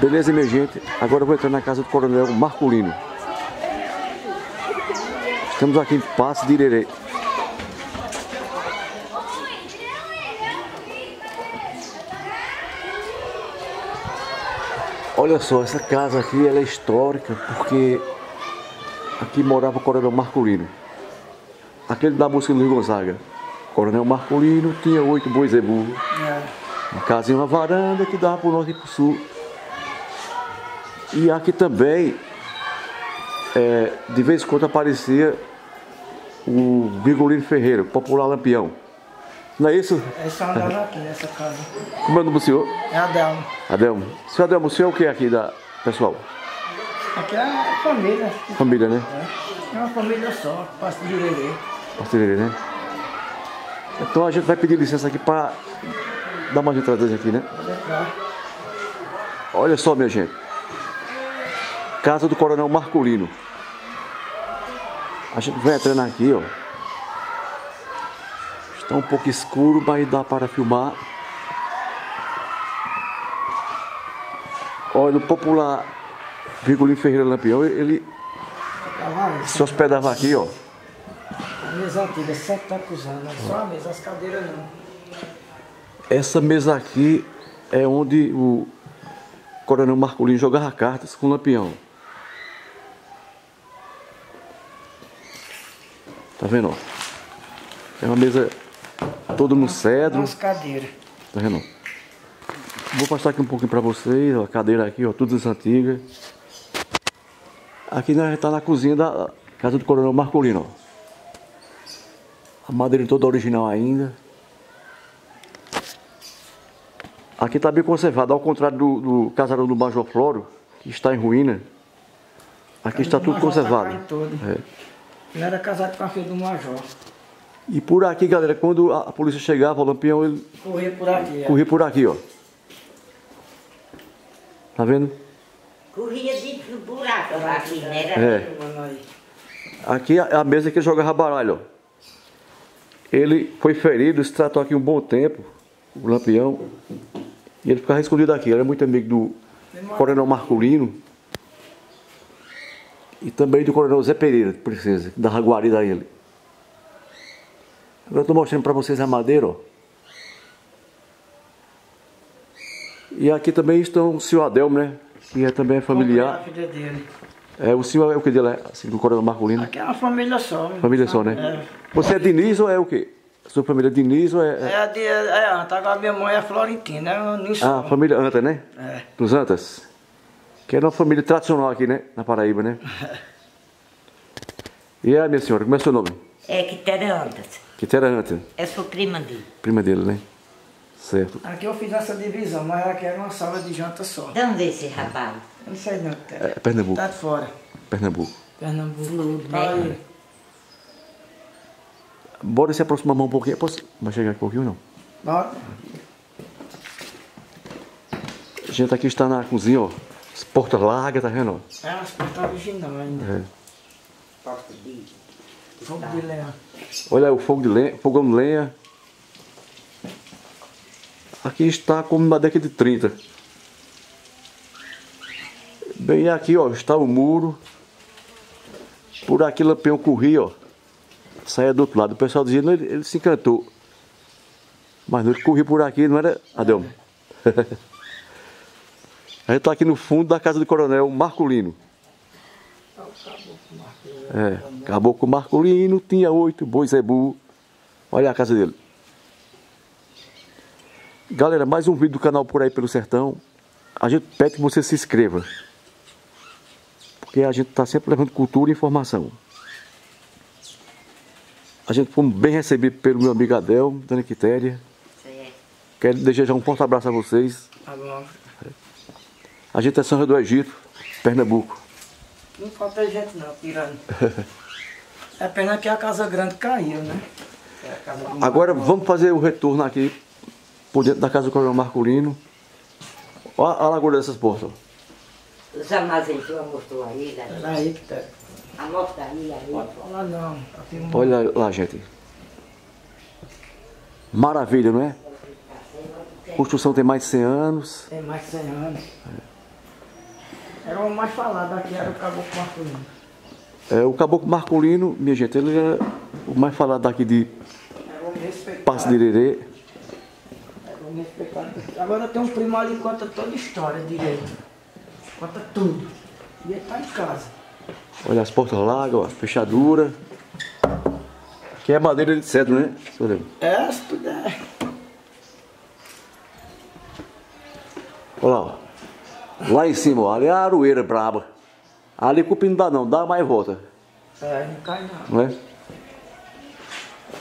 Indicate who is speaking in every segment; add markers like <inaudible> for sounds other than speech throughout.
Speaker 1: Beleza, minha gente? Agora eu vou entrar na casa do Coronel Marculino. Estamos aqui em Passo de Irerê. Olha só, essa casa aqui ela é histórica porque aqui morava o Coronel Marculino. Aquele da música do Luiz Gonzaga. Coronel Marculino tinha oito bois e.
Speaker 2: É.
Speaker 1: Uma casa e uma varanda que dava para o norte e para o sul. E aqui também, é, de vez em quando aparecia o Virgulino Ferreira, popular Lampião. Não é isso?
Speaker 2: É só andava aqui nessa casa.
Speaker 1: Como é o nome do senhor?
Speaker 2: É Adelmo.
Speaker 1: Adelmo. Senhor Adelmo, o senhor é o que aqui da pessoal?
Speaker 2: Aqui é a família.
Speaker 1: Família, né?
Speaker 2: É, é uma família só, passo de Irerê.
Speaker 1: Parceria, né? Então a gente vai pedir licença aqui para dar uma entradinha aqui, né?
Speaker 2: Pode entrar.
Speaker 1: Olha só, minha gente. Casa do Coronel Marculino. A gente vai entrando aqui, ó. Está um pouco escuro, mas dá para filmar. Olha, o popular Virgulino Ferreira Lampião, ele se hospedava aqui, ó.
Speaker 2: A mesa antiga, sempre tá acusando. Só a mesa, as cadeiras não.
Speaker 1: Essa mesa aqui é onde o Coronel Marculino jogava cartas com o Lampião. Tá vendo? É uma mesa toda no cedro.
Speaker 2: As cadeiras.
Speaker 1: Tá vendo? Vou passar aqui um pouquinho pra vocês, ó, a cadeira aqui, ó, todas antigas. Aqui nós tá na cozinha da casa do Coronel Marcolino, ó. A madeira toda original ainda. Aqui tá bem conservado, ao contrário do, do casarão do Major Floro, que está em ruína. Aqui está tudo
Speaker 2: tá
Speaker 1: conservado.
Speaker 2: todo.
Speaker 1: É.
Speaker 2: Ele era casado com a filha do Major.
Speaker 1: E por aqui, galera, quando a polícia chegava, o Lampião ele
Speaker 2: Corria por aqui. ó.
Speaker 1: corria por aqui, ó. Tá vendo?
Speaker 3: Corria dentro do buraco aqui, né? Era
Speaker 1: É. Aqui é a mesa que ele jogava baralho, ó. Ele foi ferido, se tratou aqui um bom tempo, o Lampião. E ele ficava escondido aqui. Ele era muito amigo do Coronel Marculino. E também do Coronel Zé Pereira, de Princesa, que dava guarida a ele. Agora estou mostrando para vocês a madeira, ó. E aqui também estão o senhor Adelmo, né? Que é também familiar.
Speaker 2: filha dele.
Speaker 1: É, o senhor é o que dele é? Assim, do Coronel Marculino.
Speaker 2: Aqui é uma família só. né?
Speaker 1: Família só, né? Você é Diniz ou é o quê? Sua família é Diniz ou é.
Speaker 2: É,
Speaker 1: é...
Speaker 2: é a de. É, agora minha mãe é Florentina, é nisso.
Speaker 1: Ah, família Anta, né?
Speaker 2: É.
Speaker 1: Dos Antas? Que é uma família tradicional aqui, né? Na Paraíba, né? E a minha senhora, como é seu nome?
Speaker 3: É que era antes.
Speaker 1: Quitera Anta,
Speaker 3: Eu sou prima dele.
Speaker 1: prima dele, né? Certo.
Speaker 2: Aqui eu fiz essa divisão, mas aqui era uma sala de janta só.
Speaker 3: De onde é esse rapaz?
Speaker 2: Eu não sei não.
Speaker 1: É Pernambuco.
Speaker 2: Tá de fora.
Speaker 1: Pernambuco.
Speaker 2: Pernambuco.
Speaker 3: né?
Speaker 1: Bora se aproximar um pouquinho. Posso... Vai chegar aqui um pouquinho ou não?
Speaker 2: Bora.
Speaker 1: A gente aqui está na cozinha, ó. As portas largas, tá vendo?
Speaker 2: É as portas originais ainda.
Speaker 1: É.
Speaker 3: De...
Speaker 2: Fogo de leão.
Speaker 1: Olha aí o fogo de lenha, fogão de lenha. Aqui está como na década de 30. Bem aqui, ó, está o muro. Por aqui Lampião corria, ó. Saia do outro lado. O pessoal dizia, não, ele, ele se encantou. Mas não, ele corria por aqui, não era. Adelmo. <laughs> A gente está aqui no fundo da casa do coronel Marculino. É, caboclo Marculino tinha oito bois zebu. Olha a casa dele. Galera, mais um vídeo do canal Por Aí Pelo Sertão. A gente pede que você se inscreva. Porque a gente está sempre levando cultura e informação. A gente foi bem recebido pelo meu amigo Adel, Dona Quitéria.
Speaker 3: É.
Speaker 1: Quero desejar um forte abraço a vocês.
Speaker 2: Tá bom.
Speaker 1: A gente é São João do Egito, Pernambuco.
Speaker 2: Não falta gente não, tirando. É pena que a casa grande caiu, né? É
Speaker 1: Agora vamos fazer o retorno aqui por dentro da casa do Coronel Marculino. Olha a largura dessas portas.
Speaker 3: Os armazéns que eu mostrou aí, né?
Speaker 2: Era aí que tá.
Speaker 3: a mortaria aí.
Speaker 2: Pode falar não. Aqui não.
Speaker 1: Olha lá, gente. Maravilha, não é? A construção tem mais de 100 anos.
Speaker 2: Tem mais de 100 anos. Era o mais falado aqui, era o caboclo Marcolino.
Speaker 1: É, o caboclo Marcolino, minha gente, ele era o mais falado daqui de. Passo de Irerê.
Speaker 2: Era o homem respeitado. Agora tem um primo ali que conta toda a história direito. Conta tudo. E ele tá em casa.
Speaker 1: Olha as portas largas, ó, a fechadura. Aqui é madeira de cedro, né? seu?
Speaker 2: É, se puder.
Speaker 1: Olha lá, ó. Lá em cima, ó, ali é a aroeira braba. Ali cupim não dá não, dá mais volta,
Speaker 2: É, não cai não.
Speaker 1: não é?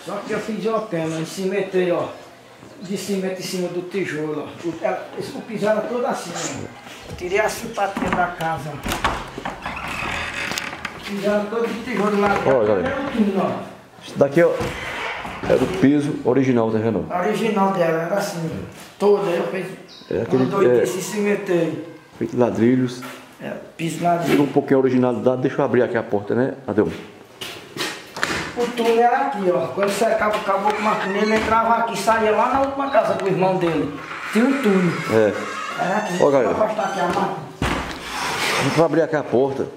Speaker 2: Só que eu fiz uma pena, cimentei, ó. De cimento em cima do tijolo, ó. O, ela- o piso era todo assim, ó. Tirei a simpatia da casa, ó. Fizeram todo de tijolo lá.
Speaker 1: Ó, galera.
Speaker 2: Ó.
Speaker 1: Isso daqui, ó, era o piso original, tá vendo?
Speaker 2: A original dela era assim, toda. Eu fiz
Speaker 1: É aquele-
Speaker 2: doidice cimentei.
Speaker 1: Feito de ladrilhos.
Speaker 2: É, piso dentro.
Speaker 1: um pouquinho a originalidade, deixa eu abrir aqui a porta, né, Adão?
Speaker 2: O túnel era aqui, ó. Quando secava o caboclo Martins, ele entrava aqui, saía lá na última casa do irmão dele. Tinha um túnel.
Speaker 1: É.
Speaker 2: Era aqui.
Speaker 1: Ó, galera.
Speaker 2: Vou aqui a máquina.
Speaker 1: Vai abrir aqui a porta.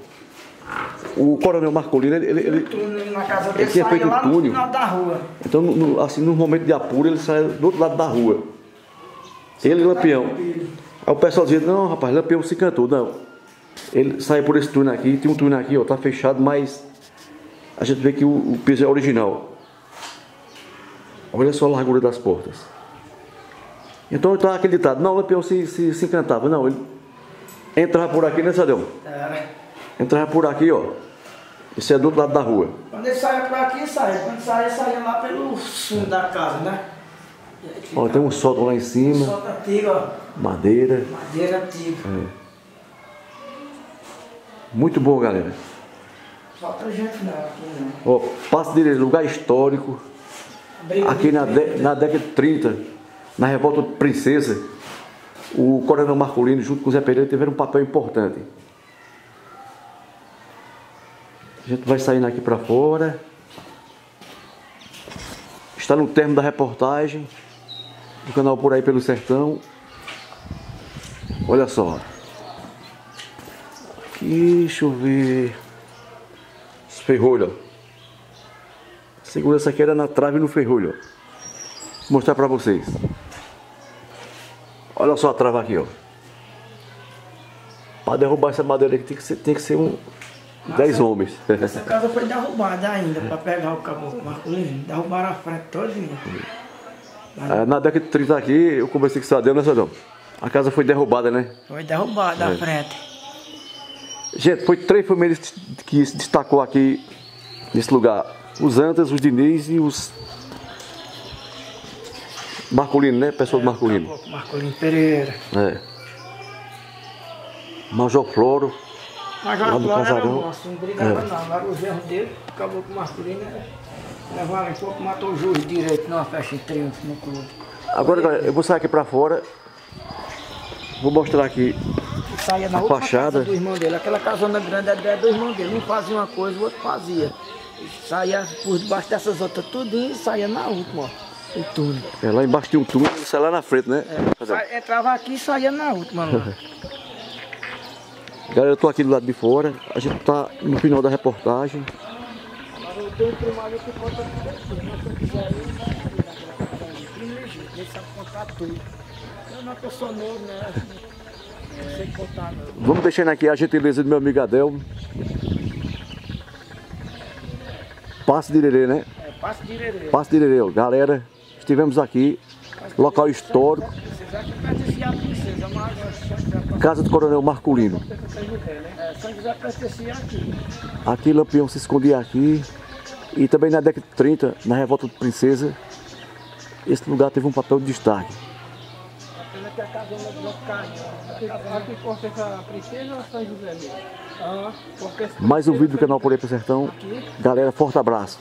Speaker 1: O coronel Marcolino, ele, ele- ele-
Speaker 2: túnel na casa dele,
Speaker 1: Ele tinha feito um
Speaker 2: no
Speaker 1: túnel.
Speaker 2: final da rua.
Speaker 1: então, no, no- assim, no momento de apuro, ele sai do outro lado da rua. Ele e Lampião. Aí o pessoal dizia, não, rapaz, Lampião se cantou. Não. Ele sai por esse túnel aqui, tem um túnel aqui, ó, tá fechado, mas a gente vê que o, o piso é original. Olha só a largura das portas. Então está aquele ditado, não, o Lampião se, se, se encantava. Não, ele entrava por aqui, né, Sadão?
Speaker 2: Era.
Speaker 1: Entrava por aqui, ó. Isso é do outro lado da rua.
Speaker 2: Quando ele saía por aqui, saía. Quando saía, saía lá pelo fundo da casa, né?
Speaker 1: Ó, tem um sótão lá em cima,
Speaker 2: Solta antiga, ó.
Speaker 1: madeira.
Speaker 2: Madeira antiga.
Speaker 1: Muito bom, galera.
Speaker 2: Falta gente não aqui não.
Speaker 1: Ó, Passo de lugar histórico.
Speaker 2: Briga
Speaker 1: Aqui na, de- na década de 30, na revolta Princesa, o coronel Marcolino, junto com o Zé Pereira, tiveram um papel importante. A gente vai saindo aqui para fora. Está no termo da reportagem do canal Por Aí Pelo Sertão. Olha só. Aqui, deixa eu ver. Esse ferrolho, ó. Segurança aqui era na trave e no ferrolho, ó. Vou mostrar pra vocês. Olha só a trava aqui, ó. Pra derrubar essa madeira aqui tem que ser, tem que ser um 10 homens.
Speaker 2: Essa casa foi derrubada ainda pra pegar o caboclo Marcolino. Derrubaram a frente todinha.
Speaker 1: Ah, Na década de 30 aqui, eu conversei com o Sadão, né, Sadão? A casa foi derrubada, né?
Speaker 2: Foi derrubada
Speaker 1: É.
Speaker 2: a frente.
Speaker 1: Gente, foi três famílias que se destacou aqui nesse lugar. Os Antas, os Diniz e os Marcolino, né? Pessoal do Marcolino.
Speaker 2: Marcolino Pereira.
Speaker 1: É. Major Floro. Do
Speaker 2: Flora era
Speaker 1: Casarão.
Speaker 2: nosso, não brigava
Speaker 1: É.
Speaker 2: não. Agora o genro dele, o caboclo Marcolino, era- levaram pouco, matou o juiz direito numa festa em triunfo no clube.
Speaker 1: Agora, galera, eu vou sair aqui pra fora. Vou mostrar aqui.
Speaker 2: Saía na
Speaker 1: A
Speaker 2: última
Speaker 1: fachada.
Speaker 2: casa do irmão dele. Aquela casona grande era do irmão dele. Um fazia uma coisa, o outro fazia. Saía por debaixo dessas outras tudinho e saía na última, ó. O túnel.
Speaker 1: É, lá embaixo tem um túnel e sai lá na frente, né?
Speaker 2: Sa- Entrava aqui e saía na última lá. <laughs>
Speaker 1: Galera, eu tô aqui do lado de fora. A gente tá no final da reportagem.
Speaker 2: Um primário que conta tudo. Mas se eu quiser ir. Privilegiado, ele sabe contar tudo. Eu não novo, né? Não sei contar não.
Speaker 1: Vamos deixando aqui a gentileza do meu amigo Adelmo. Passo de Irerê, né?
Speaker 2: É, passo de Irerê.
Speaker 1: Passo de Irerê, galera. Estivemos aqui. Local histórico.
Speaker 2: José
Speaker 1: Casa do Coronel Marculino.
Speaker 2: É, São José pertencia aqui.
Speaker 1: Aqui Lampião se escondia aqui. E também na década de 30, na Revolta de Princesa, esse lugar teve um papel de destaque. Mais um vídeo do canal Por aí pro Sertão. Galera, forte abraço.